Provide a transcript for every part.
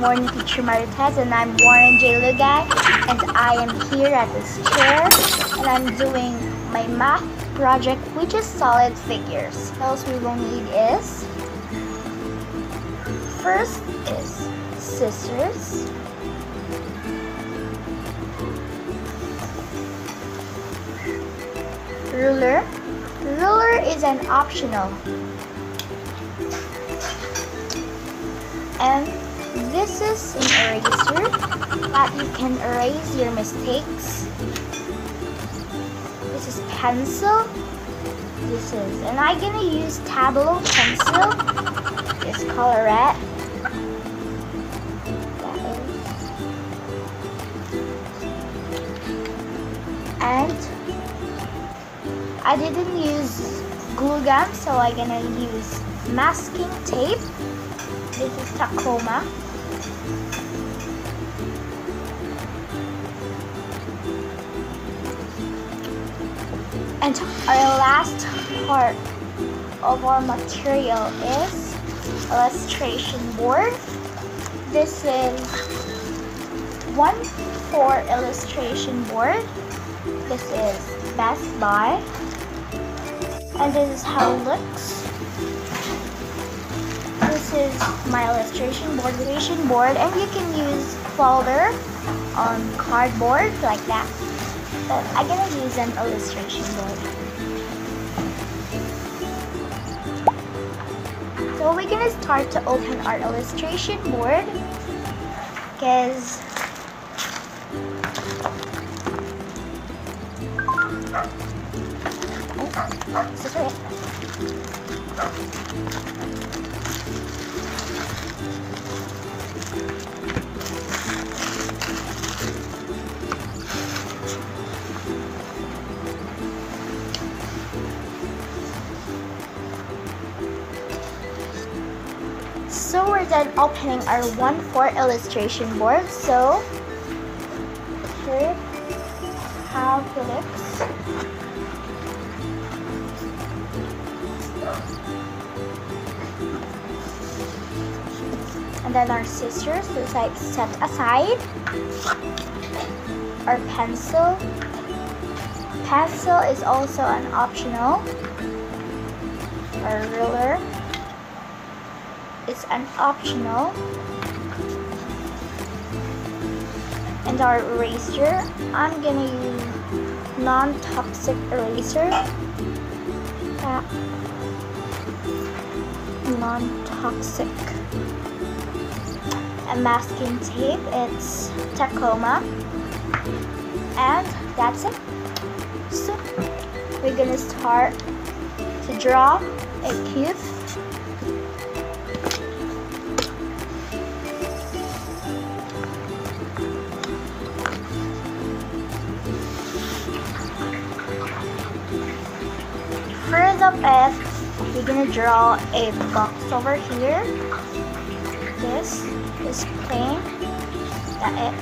morning teacher Marites and I'm Warren J. Logay and I am here at this chair and I'm doing my math project which is solid figures. What else we will need is first is scissors ruler ruler is an optional and this is an eraser that you can erase your mistakes. This is pencil. This is, and I'm gonna use Tablo pencil. This colorette. And I didn't use glue gun, so I'm gonna use masking tape. This is Tacoma. Our last part of our material is illustration board. This is one for illustration board. This is Best Buy. And this is how it looks. This is my illustration board, illustration board, and you can use folder on cardboard like that but I'm gonna use an illustration board. So we're gonna start to open our illustration board? Because So we're done opening our 1-4 illustration board. So here how it looks. And then our scissors is like set aside. Our pencil. Pencil is also an optional. Our ruler an optional. And our eraser, I'm gonna use non-toxic eraser. That non-toxic. And masking tape, it's Tacoma. And that's it. So we're gonna start to draw a cube up is we're gonna draw a box over here. This is plain. That it.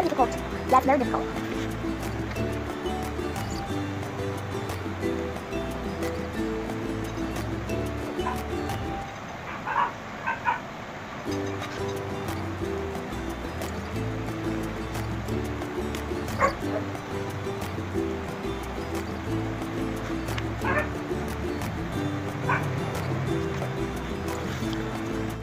Very difficult. That's very difficult.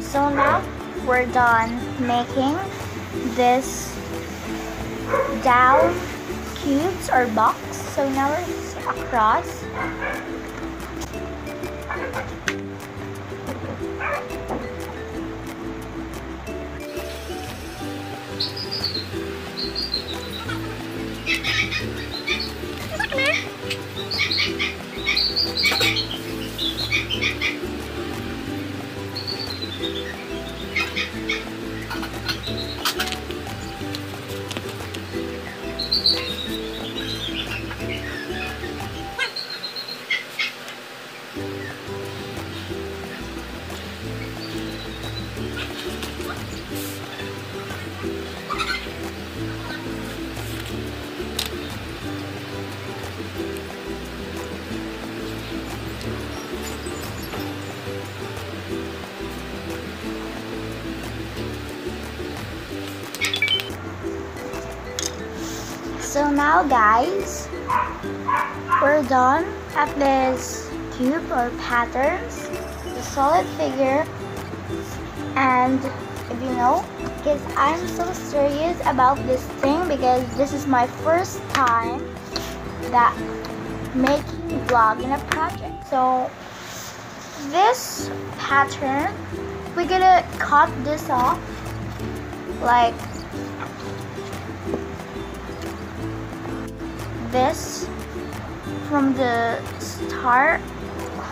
So now we're done making this down cubes or box. So now it's across. We're done at this cube or patterns, the solid figure, and if you know, because I'm so serious about this thing because this is my first time that making vlog in a project. So this pattern, we're gonna cut this off like this from the start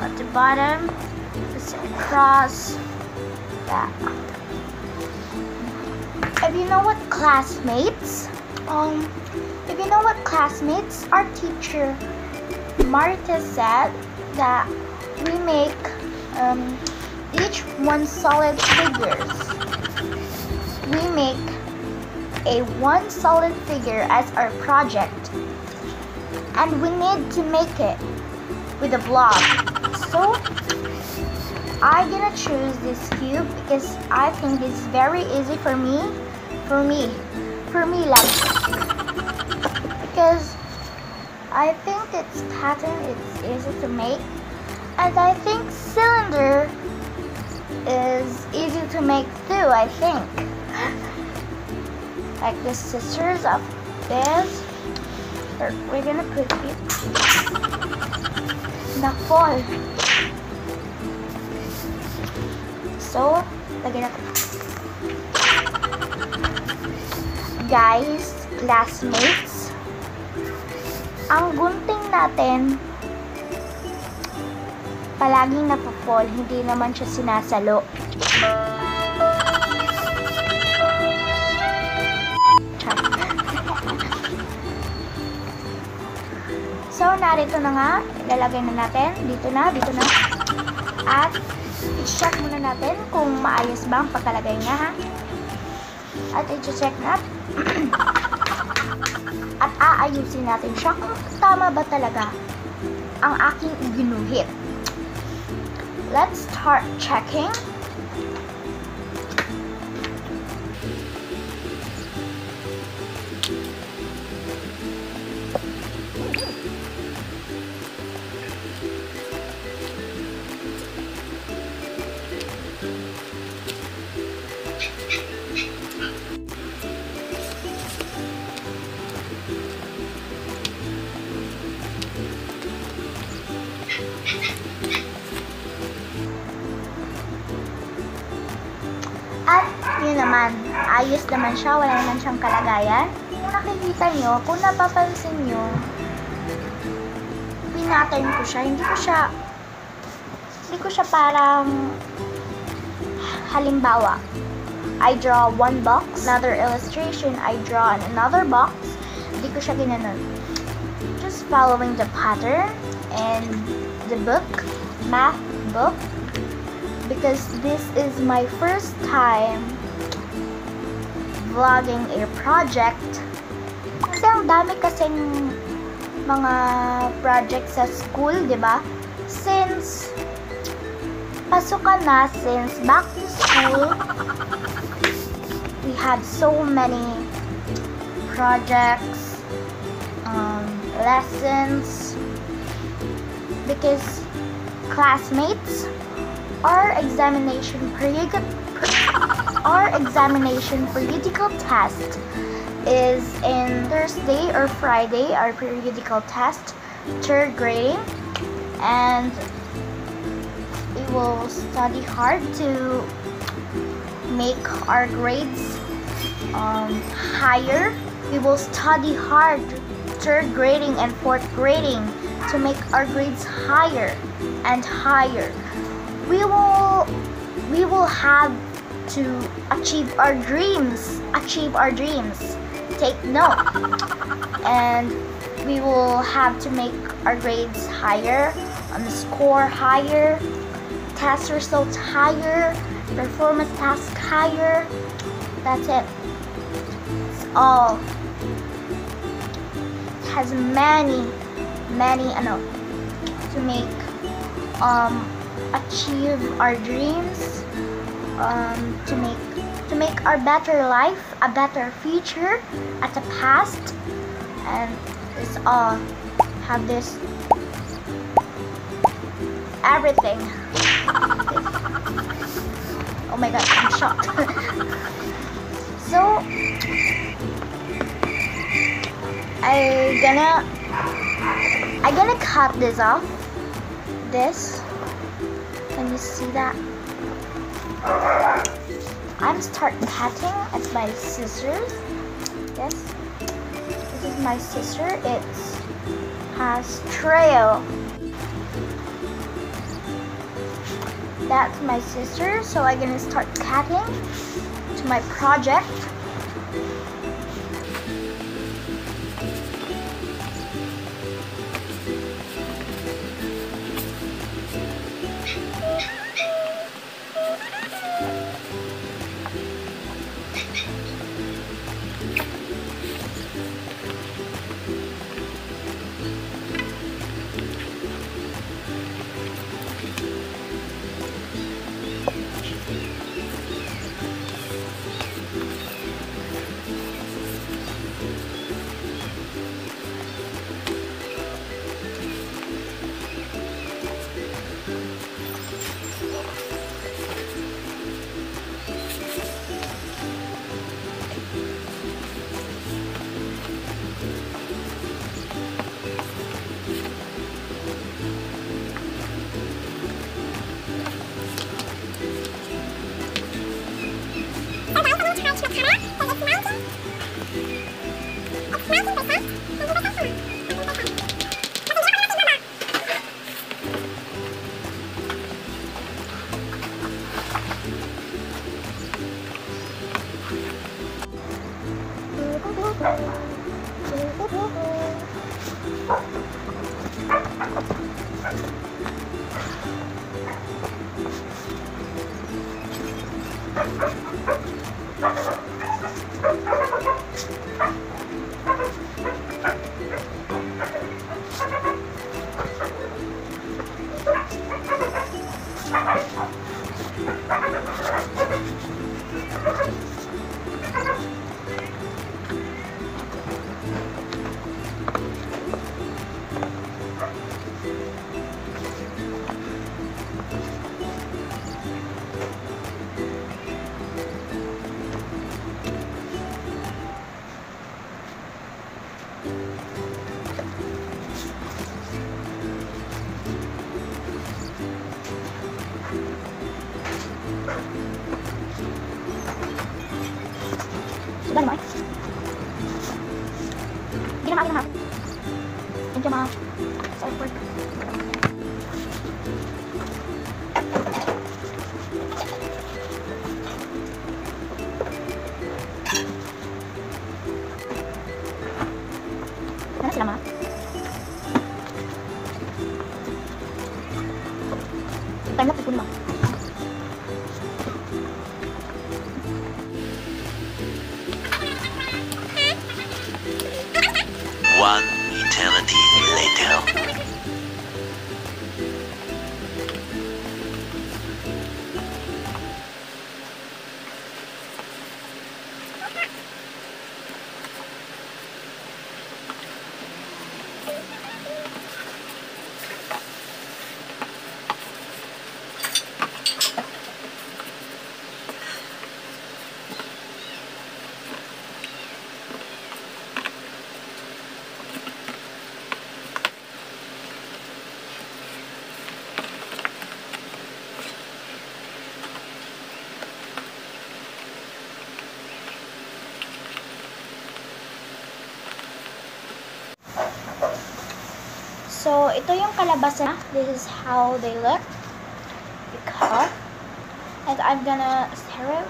at the bottom just across that. If you know what classmates um if you know what classmates our teacher Marta said that we make um, each one solid figures. We make a one solid figure as our project and we need to make it with a block. So I'm gonna choose this cube because I think it's very easy for me, for me, for me like because I think its pattern is easy to make. And I think cylinder is easy to make too I think. Like the scissors of this we're gonna put it the fall. So, lagyan natin. Guys, classmates, ang gunting natin palaging napapol, hindi naman siya sinasalo. Narito na nga. Ilalagay na natin. Dito na, dito na. At, i-check muna natin kung maayos ba ang pagkalagay niya, ha? At, i-check na. At, aayusin natin siya kung tama ba talaga ang aking ginuhit. Let's start checking. Naman siya. Wala naman siyang kalagayan. Kung nakikita nyo, kung napapansin nyo, pinattern ko siya. Hindi ko siya, hindi ko siya parang, halimbawa, I draw one box, another illustration, I draw another box. Hindi ko siya ginanon. Just following the pattern and the book, math book, because this is my first time vlogging a project. Kasi ang dami kasing mga project sa school, di ba? Since pasukan na, since back to school, we had so many projects, um, lessons, because classmates, our examination period, our examination for periodical test is in Thursday or Friday, our periodical test, third grading, and we will study hard to make our grades um, higher. We will study hard third grading and fourth grading to make our grades higher and higher. We will we will have to achieve our dreams, achieve our dreams. Take note. And we will have to make our grades higher, on the score higher, test results higher, performance task higher. That's it. It's all. It has many, many, ano, to make, um, achieve our dreams, um, to make to make our better life, a better future at the past, and it's all have this everything. oh my god, I'm shocked. so I gonna I gonna cut this off. This. Can you see that? I'm start cutting at my scissors. Yes. This is my scissor. It has trail. That's my sister, so I'm gonna start cutting to my project. Cho mau. Ito yung. This is how they look. Color. And I'm gonna stare it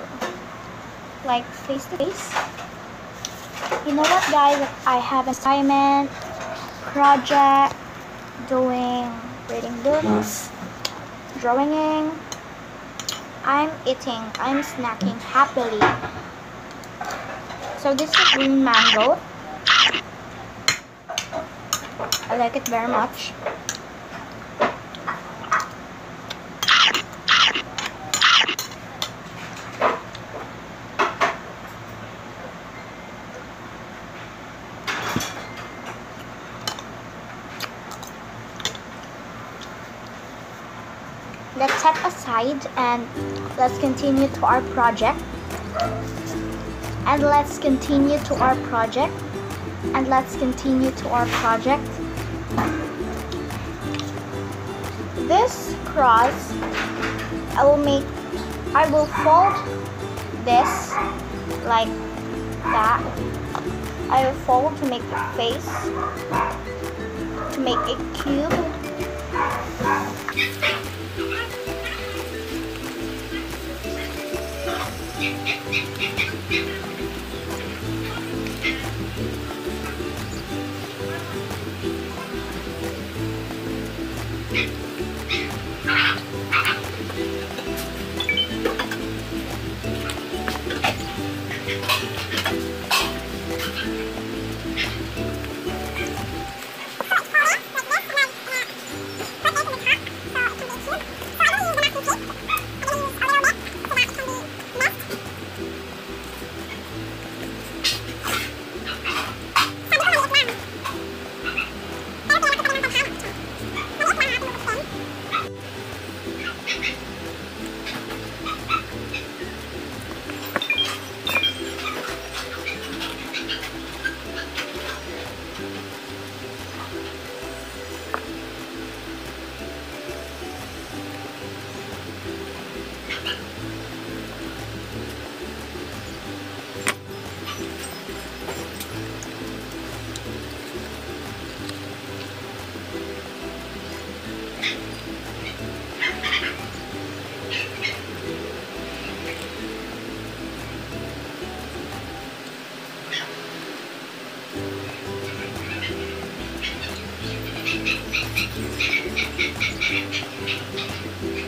like face to face. You know what guys? I have assignment, project, doing reading books, drawing. I'm eating, I'm snacking happily. So this is green mango. I like it very much. Let's set aside and let's continue to our project. And let's continue to our project and let's continue to our project. This cross, I will make, I will fold this like that. I will fold to make a face, to make a cube. Thank you.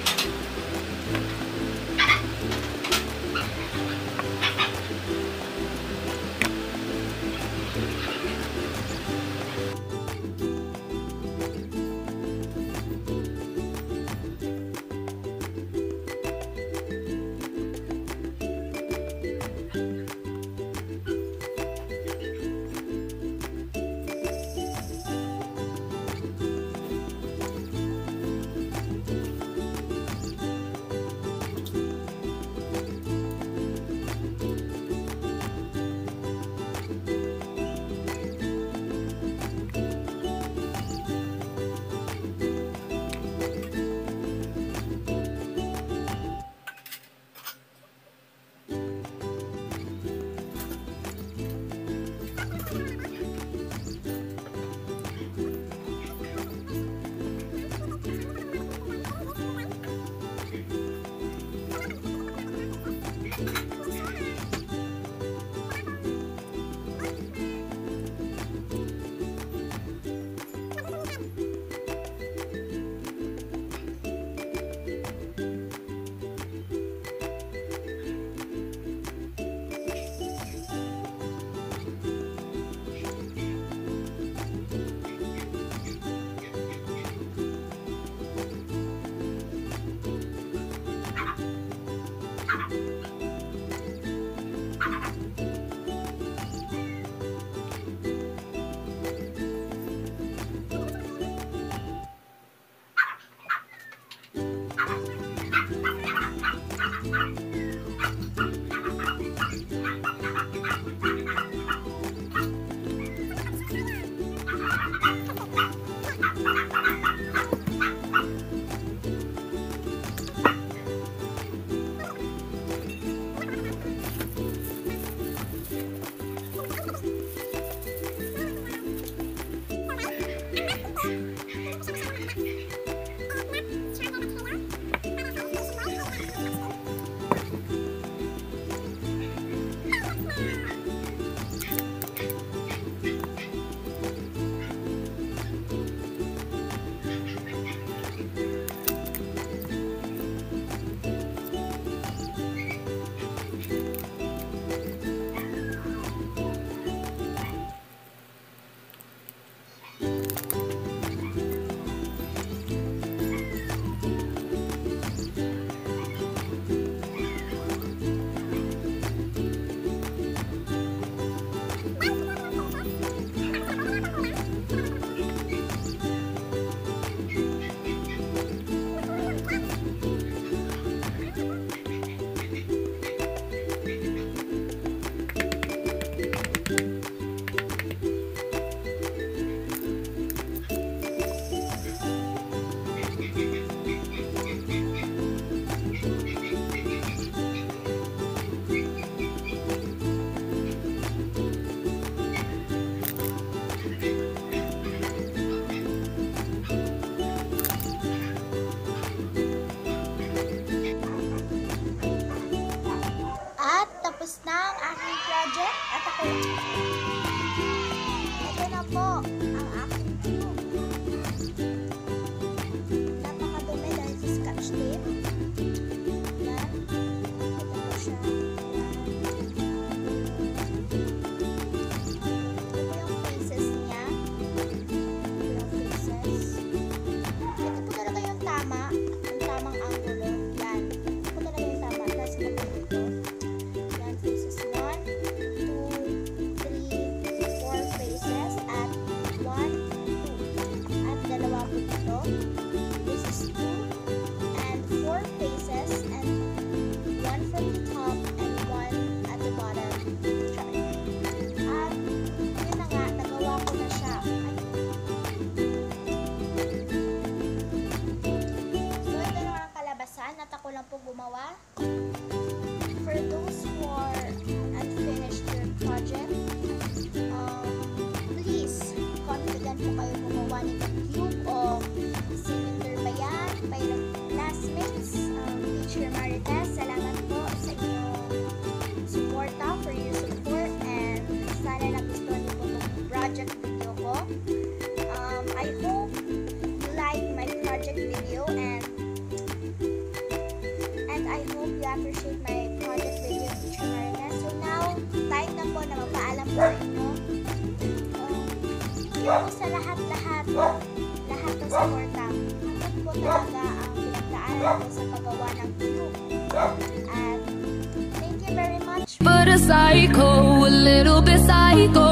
At